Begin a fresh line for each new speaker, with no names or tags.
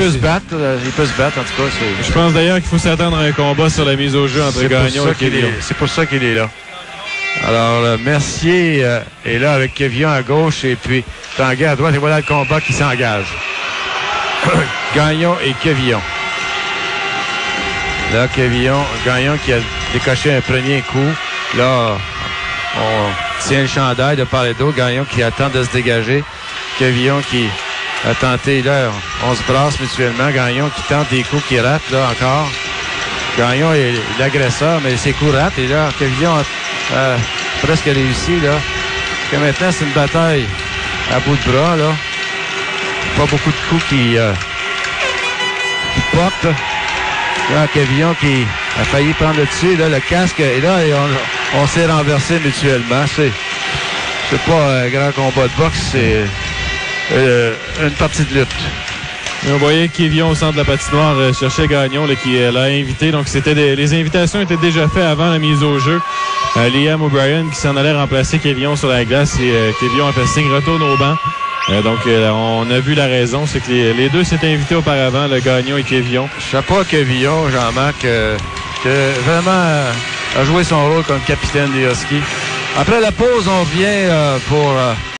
peut se battre. Il peut se battre, en tout cas.
Je pense d'ailleurs qu'il faut s'attendre à un combat sur la mise au jeu entre Gagnon et Kévillon.
C'est pour ça qu'il est là. Alors, le Mercier euh, est là avec Kévillon à gauche et puis Tanguay à droite. Et voilà le combat qui s'engage. Gagnon et Kévillon. Là, Kévillon, Gagnon qui a décoché un premier coup. Là, on tient le chandail de part et d'autre. Gagnon qui attend de se dégager. Kévillon qui là, on se brasse mutuellement. Gagnon qui tente des coups qui ratent, là, encore. Gagnon est l'agresseur, mais ses coups ratent. Et là, Kévillon a presque réussi, là. Que maintenant, c'est une bataille à bout de bras, là. Pas beaucoup de coups qui, euh, qui portent. Là, Kévillon qui a failli prendre le dessus, là, le casque, et là, on, s'est renversé mutuellement. C'est, c'est pas un grand combat de boxe, c'est euh, une partie de lutte.
on voyait Kévillon au centre de la patinoire euh, chercher Gagnon qui euh, l'a invité. Donc c'était les invitations étaient déjà faites avant la mise au jeu. Liam O'Brien qui s'en allait remplacer Kévillon sur la glace et Kévillon a fait signe retourne au banc. donc on a vu la raison, c'est que les, deux s'étaient invités auparavant, le Gagnon et Kévillon.
sais pas Kévillon, Jean-Marc, que vraiment a joué son rôle comme capitaine des Huskies. Après la pause, on revient pour